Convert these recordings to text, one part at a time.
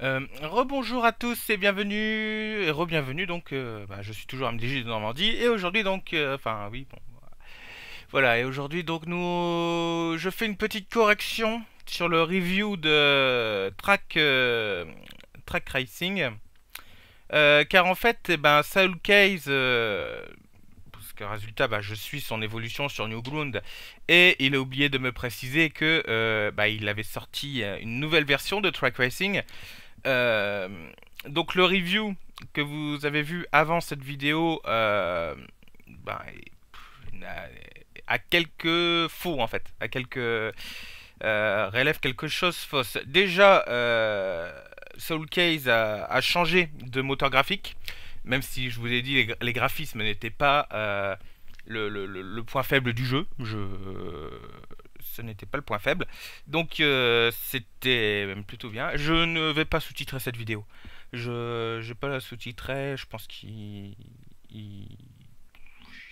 Euh, rebonjour à tous et bienvenue, et re-bienvenue donc, euh, bah, je suis toujours MDJ de Normandie, et aujourd'hui donc, euh, enfin oui, bon, voilà, et aujourd'hui donc nous, je fais une petite correction sur le review de Track, Racing, car en fait, eh ben, Saul Case, parce que résultat, bah, je suis son évolution sur Newground, et il a oublié de me préciser que bah, il avait sorti une nouvelle version de Track Racing. Euh, donc le review que vous avez vu avant cette vidéo a, a quelques faux en fait, a quelques euh, relève quelque chose fausse. Déjà, Soul Case a, changé de moteur graphique, même si je vous ai dit les, les graphismes n'étaient pas le- le point faible du jeu. Je, ce n'était pas le point faible. Donc euh, c'était même plutôt bien. Je ne vais pas sous-titrer cette vidéo. Je j'ai pas la sous-titrer. Je pense qu'il il-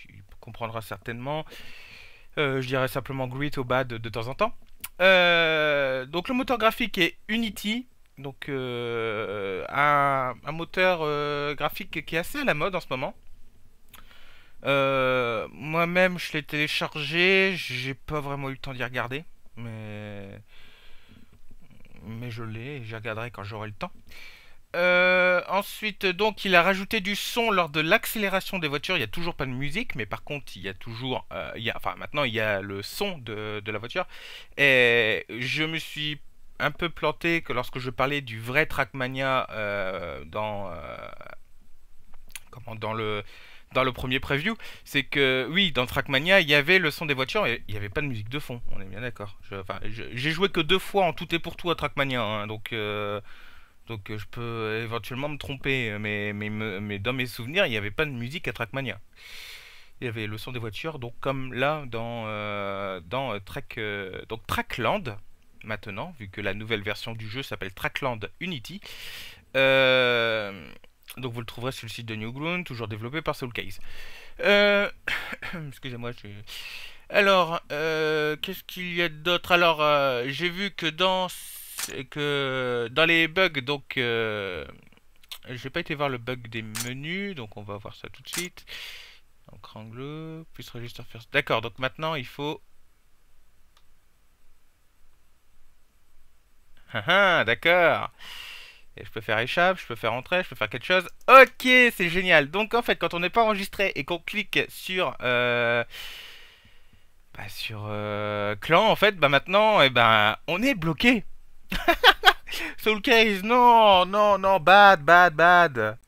il comprendra certainement. Euh, je dirais simplement great ou bad de, temps en temps. Euh, donc le moteur graphique est Unity. Donc un, moteur graphique qui est assez à la mode en ce moment. Euh, moi-même, je l'ai téléchargé, j'ai pas vraiment eu le temps d'y regarder, mais mais je l'ai, et j'y regarderai quand j'aurai le temps. Euh, ensuite, donc, il a rajouté du son lors de l'accélération des voitures. Il y a toujours pas de musique, mais par contre, il y a toujours, euh, il y a, enfin, maintenant, il y a le son de, de la voiture. Et je me suis un peu planté que lorsque je parlais du vrai Trackmania euh, dans euh, comment dans le dans le premier preview, c'est que oui, dans Trackmania, il y avait le son des voitures et il n'y avait pas de musique de fond. On est bien d'accord. J'ai joué que deux fois en tout et pour tout à Trackmania, hein, donc euh, donc je peux éventuellement me tromper, mais mais, mais dans mes souvenirs, il n'y avait pas de musique à Trackmania. Il y avait le son des voitures, donc comme là dans euh, dans euh, Track donc Trackland maintenant, vu que la nouvelle version du jeu s'appelle Trackland Unity. Euh, donc vous le trouverez sur le site de Newground, toujours développé par Soulcase. Euh, Excusez-moi, je... Alors, euh, qu'est-ce qu'il y a d'autre? Alors, euh, j'ai vu que dans que dans les bugs, donc euh, j'ai pas été voir le bug des menus, donc on va voir ça tout de suite. Donc Wrangler, plus register first. D'accord, donc maintenant il faut. Ah ah, d'accord. Et je peux faire échappe, je peux faire entrer, je peux faire quelque chose. Ok, c'est génial. Donc en fait, quand on n'est pas enregistré et qu'on clique sur euh, bah, sur euh, clan, en fait, bah maintenant, eh ben, on est bloqué. Soul Case, non, non, non, bad, bad, bad.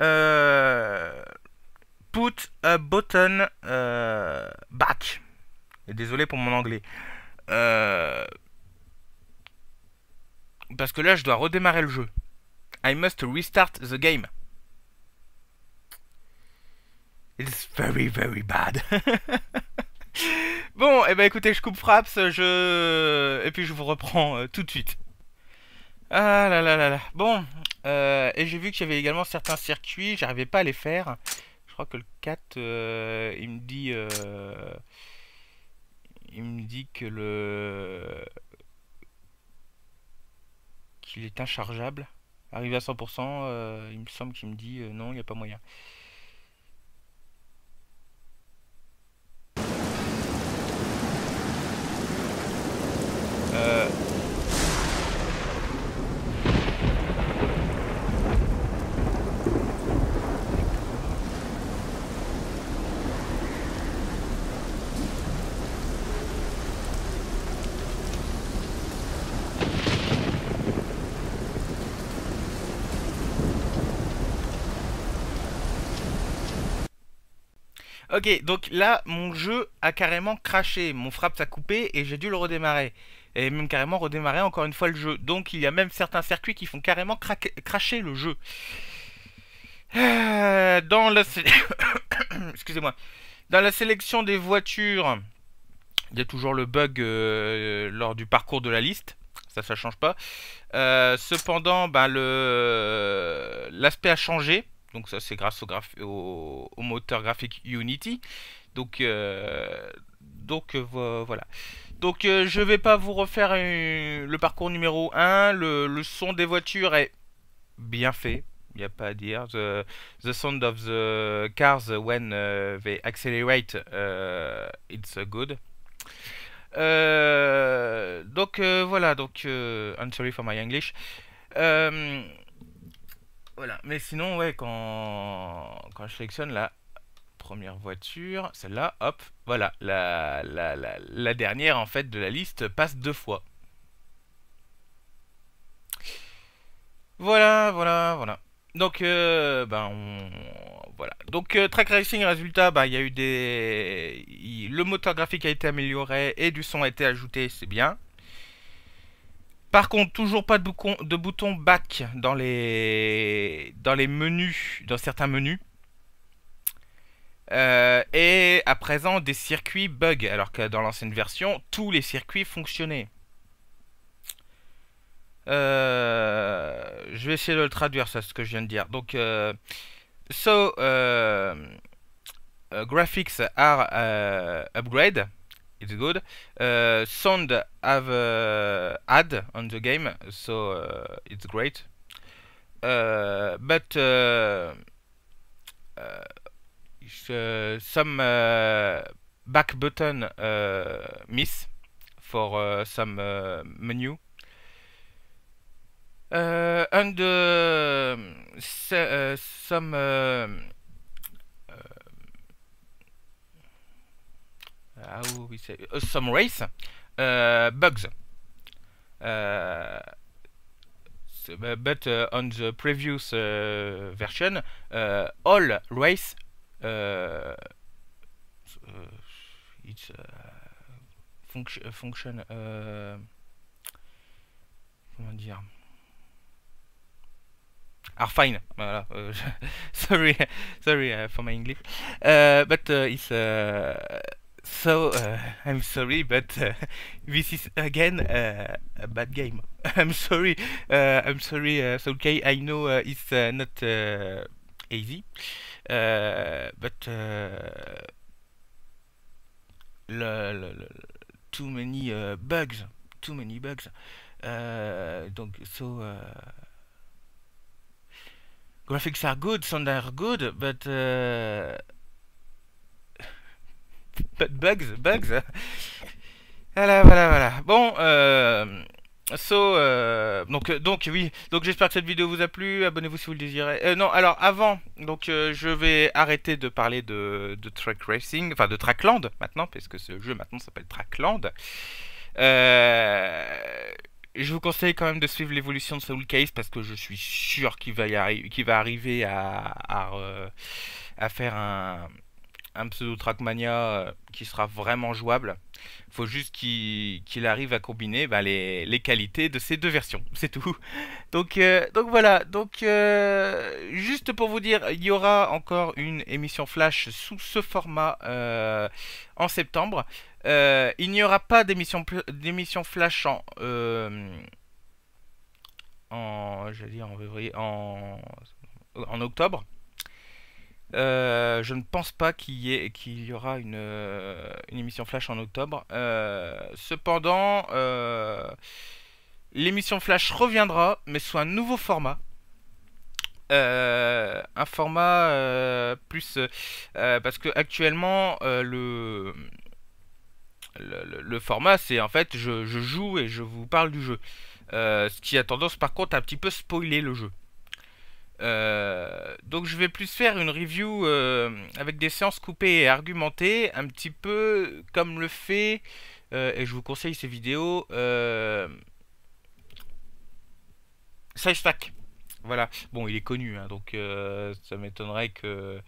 Euh, put a button euh, back. Désolé pour mon anglais. Euh, parce que là, je dois redémarrer le jeu. I must restart the game. It's very, very bad. bon, et eh ben écoutez, je coupe Fraps, je... Et puis je vous reprends euh, tout de suite. Ah là là là là. Bon, euh, et j'ai vu qu'il y avait également certains circuits, j'arrivais pas à les faire. Je crois que le 4, euh, il me dit... Il me dit que le... qu'il est inchargeable. Arrivé à 100%, euh, il me semble qu'il me dit euh, non, il n'y a pas moyen. Euh, Ok, donc là, mon jeu a carrément craché. Mon frappe a coupé et j'ai dû le redémarrer. Et même carrément redémarrer encore une fois le jeu. Donc il y a même certains circuits qui font carrément cracher le jeu. Euh, Dans la... Excusez-moi. Dans la sélection des voitures, il y a toujours le bug euh, lors du parcours de la liste. Ça, ça change pas. Euh, cependant, ben, l'aspect a changé. Donc ça c'est grâce au, au, moteur graphique Unity. Donc, euh, euh, vo- voilà. Donc euh, je vais pas vous refaire le parcours numéro 1. Le, son des voitures est bien fait. Il n'y a pas à dire. The, sound of the cars when uh, they accelerate, it's good. Euh, donc euh, voilà, donc I'm sorry for my English. Voilà, mais sinon ouais, quand quand je sélectionne la première voiture, celle-là, hop, voilà, la, la, la, dernière en fait de la liste passe deux fois. Voilà, voilà, voilà. Donc, euh, ben, voilà. Donc, euh, Track Racing, résultat, ben, il y a eu des... Le moteur graphique a été amélioré et du son a été ajouté, c'est bien. Par contre, toujours pas de bouton, back dans les, dans les menus, dans certains menus. Euh, et à présent, des circuits bug, alors que dans l'ancienne version, tous les circuits fonctionnaient. Euh, je vais essayer de le traduire, ça, ce que je viens de dire. Donc, euh, so, graphics are upgrade. It's good. Uh, sound have uh, add on the game, so uh, it's great. but uh, some uh, back button uh, miss for some menu. and some um, we say uh, some race uh, bugs. Uh, so, but on the previous version, all race uh, uh, it's uh, function, function comment dire? Are fine. Voilà. sorry, sorry uh, for my English, uh, but uh, it's so. Uh, I'm sorry, but uh, this is again uh, a bad game. I'm sorry. I'm sorry. so okay, I know it's not easy. Uh, but uh, too many uh, bugs, too many bugs. donc so graphics are good, sound are good, but bugs, bugs. voilà, voilà, voilà. Bon, euh, So, euh, donc, euh, donc oui, donc j'espère que cette vidéo vous a plu. Abonnez-vous si vous le désirez. Euh, non, alors avant, donc euh, je vais arrêter de parler de, de track racing, enfin de Trackland maintenant, parce que ce jeu maintenant s'appelle Trackland. je vous conseille quand même de suivre l'évolution de Soul Case parce que je suis sûr qu'il va, y va arriver à, à faire un, un pseudo Trackmania euh, qui sera vraiment jouable. Il faut juste qu'il arrive à combiner bah, les, qualités de ces deux versions, c'est tout. Donc, euh, voilà, donc euh, juste pour vous dire, il y aura encore une émission flash sous ce format en septembre. il n'y aura pas d'émission flash en en, en octobre. Euh, je ne pense pas qu'il y, qu'il y, aura une, euh, une, émission Flash en octobre. Euh, cependant, l'émission Flash reviendra, mais sous un nouveau format. un format plus... parce que actuellement, le, le, le, format, c'est en fait, je, je, joue et je vous parle du jeu. ce qui a tendance par contre à un petit peu spoiler le jeu. Euh, donc je vais plus faire une review euh, avec des séances coupées et argumentées, un petit peu comme le fait, euh, et je vous conseille ces vidéos, euh, SciStack. Voilà, bon il est connu, hein, donc ça m'étonnerait que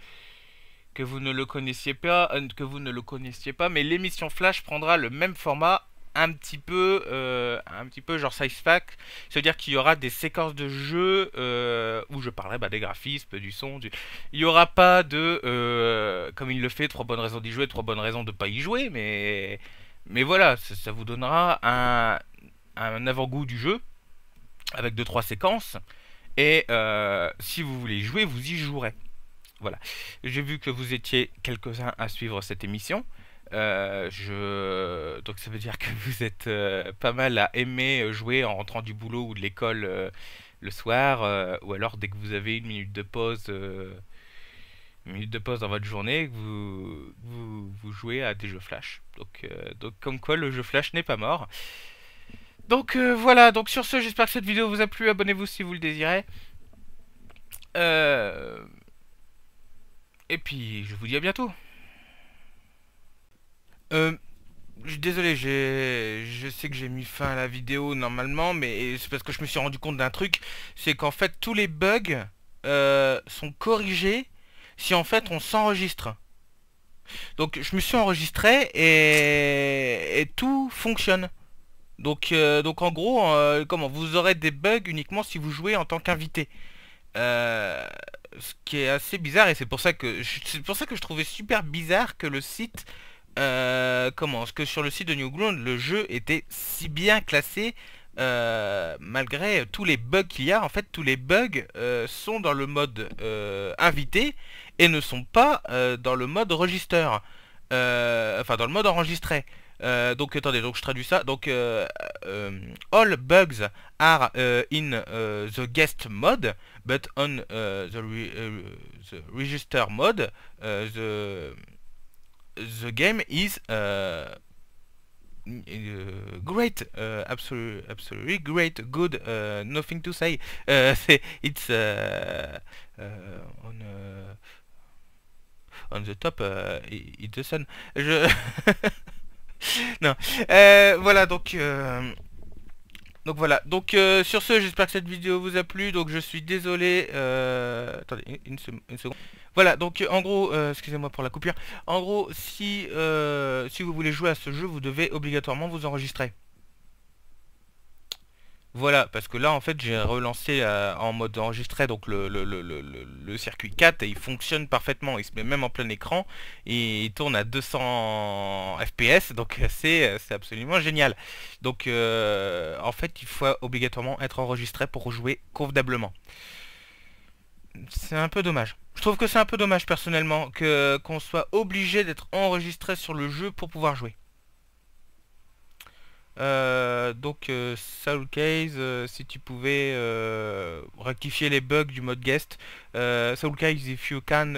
que vous ne le connaissiez pas, que vous ne le connaissiez pas, mais l'émission Flash prendra le même format un petit peu euh, un petit peu genre size pack c'est à dire qu'il y aura des séquences de jeu euh, où je parlerai bah, des graphismes du son du... il n'y aura pas de euh, comme il le fait trois bonnes raisons d'y jouer trois bonnes raisons de pas y jouer mais mais voilà ça, vous donnera un, un avant-goût du jeu avec deux trois séquences et si vous voulez jouer vous y jouerez. Voilà. J'ai vu que vous étiez quelques-uns à suivre cette émission je... Donc ça veut dire que vous êtes pas mal à aimer jouer en rentrant du boulot ou de l'école le soir, ou alors dès que vous avez une minute de pause, une minute de pause dans votre journée, vous, vous, vous jouez à des jeux flash. Donc, donc comme quoi le jeu flash n'est pas mort. Donc voilà, donc sur ce, j'espère que cette vidéo vous a plu. Abonnez-vous si vous le désirez. Euh... Et puis, je vous dis à bientôt. Euh, désolé, je sais que j'ai mis fin à la vidéo normalement, mais c'est parce que je me suis rendu compte d'un truc, c'est qu'en fait tous les bugs euh, sont corrigés si en fait on s'enregistre. Donc je me suis enregistré et, tout fonctionne. Donc, euh, donc en gros, euh, comment vous aurez des bugs uniquement si vous jouez en tant qu'invité. Euh, ce qui est assez bizarre et c'est pour ça que c'est pour ça que je trouvais super bizarre que le site euh, comment que sur le site de Newground le jeu était si bien classé euh, malgré tous les bugs qu'il y a. En fait tous les bugs sont dans le mode invité et ne sont pas dans le mode register enfin dans le mode enregistré. Euh, donc attendez, donc je traduis ça. Donc euh, euh, all bugs are in the guest mode, but on the, the, register mode, the the game is great, absolutely, absolutely great, good, nothing to say. it's on on the top, it's the sun. Je non. Euh, voilà, donc... Euh, donc voilà, donc euh, sur ce, j'espère que cette vidéo vous a plu, donc je suis désolé, attendez, une, seconde. Voilà, donc en gros, excusez-moi pour la coupure, en gros, si, si vous voulez jouer à ce jeu, vous devez obligatoirement vous enregistrer. Voilà, parce que là en fait j'ai relancé euh, en mode enregistré donc le, circuit 4 et il fonctionne parfaitement, il se met même en plein écran il tourne à 200 fps donc euh, c'est absolument génial. Donc euh, en fait il faut obligatoirement être enregistré pour jouer convenablement. C'est un peu dommage. Je trouve que c'est un peu dommage personnellement qu'on soit obligé d'être enregistré sur le jeu pour pouvoir jouer. Euh, donc euh, Case, euh, si tu pouvais rectifier les bugs du mode guest. Soul Case, if you can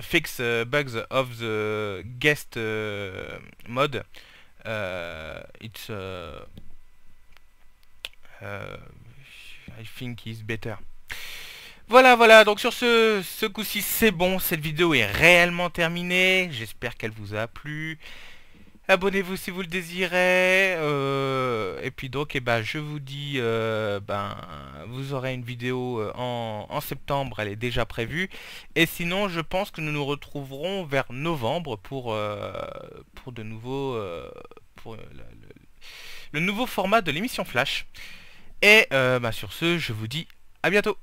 fix bugs of the guest mode, it's I think is better. Voilà, voilà, donc sur ce, ce coup-ci, c'est bon, cette vidéo est réellement terminée, j'espère qu'elle vous a plu. Abonnez-vous si vous le désirez. Euh, et puis donc, eh ben, je vous dis, euh, ben, vous aurez une vidéo euh, en, septembre, elle est déjà prévue. Et sinon, je pense que nous nous retrouverons vers novembre pour, de le, nouveau format de l'émission Flash. Et ben, sur ce, je vous dis à bientôt.